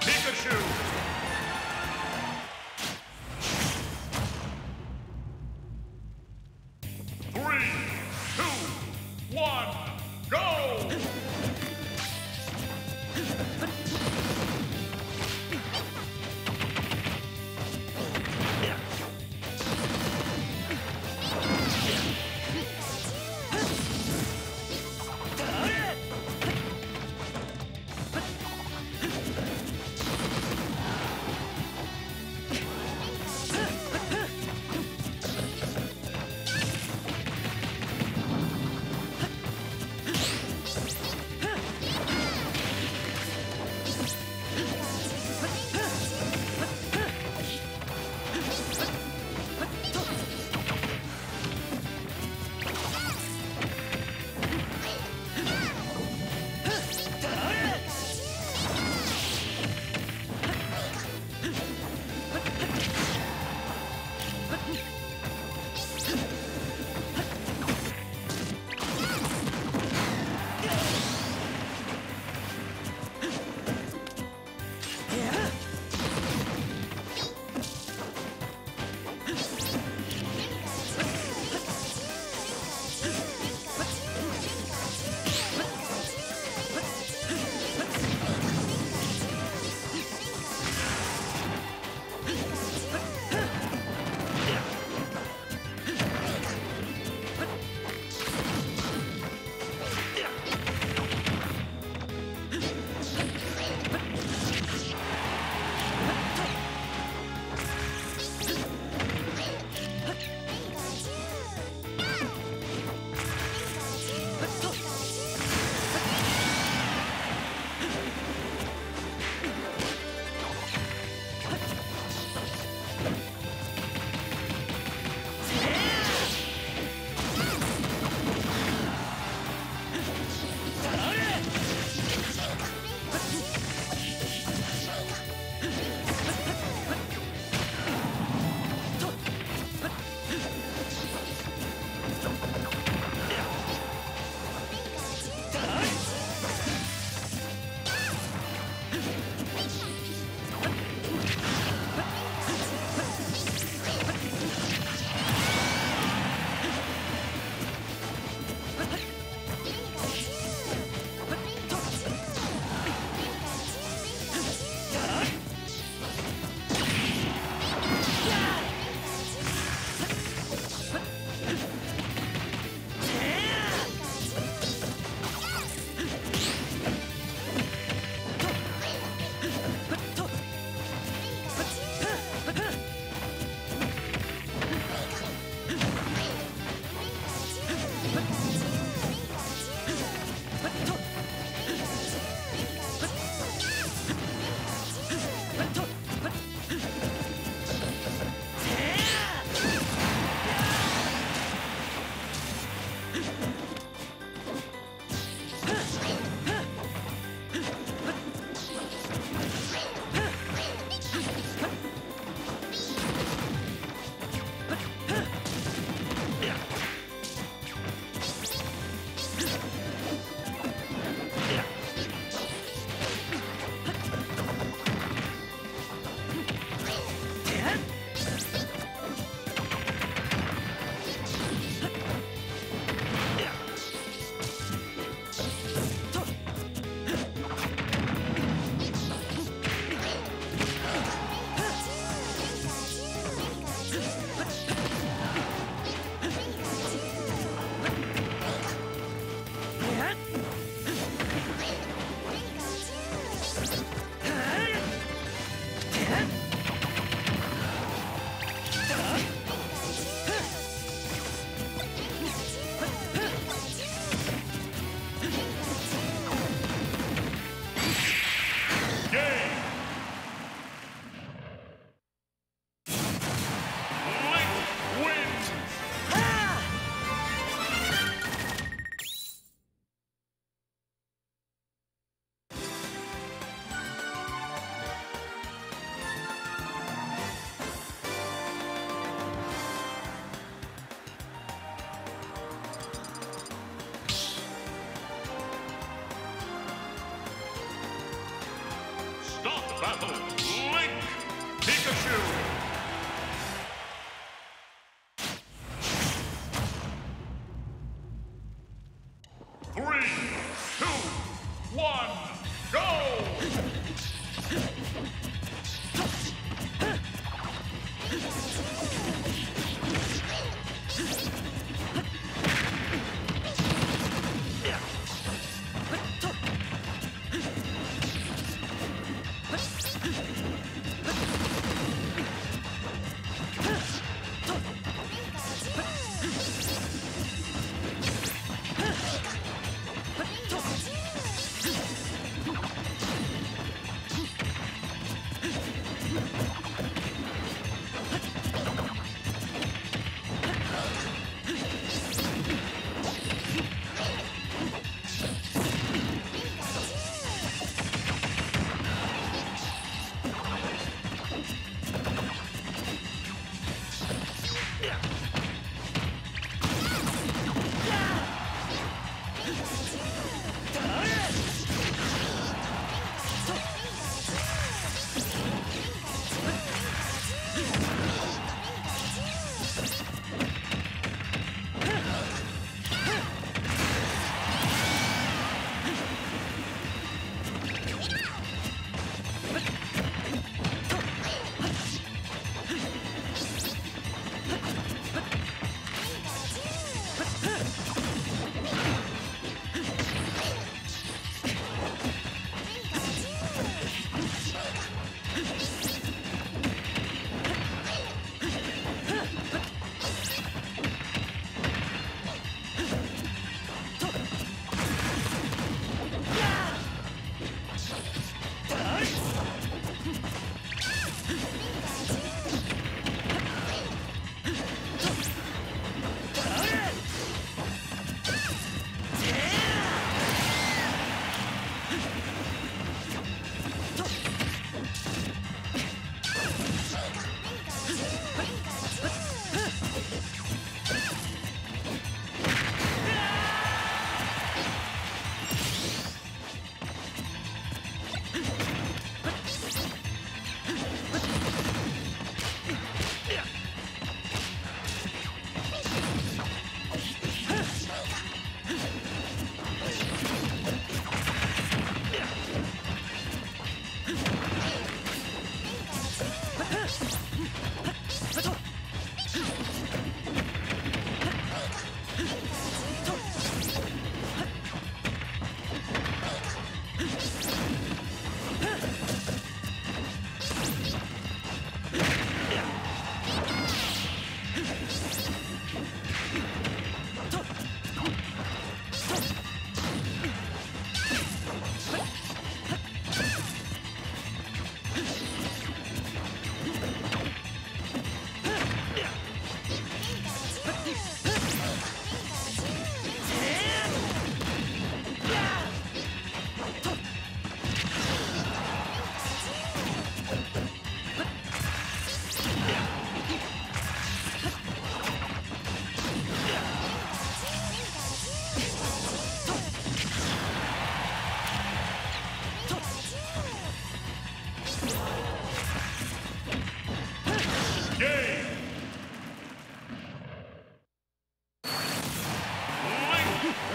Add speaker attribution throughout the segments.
Speaker 1: Pikachu. Battle, Link, Pikachu.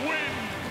Speaker 1: win.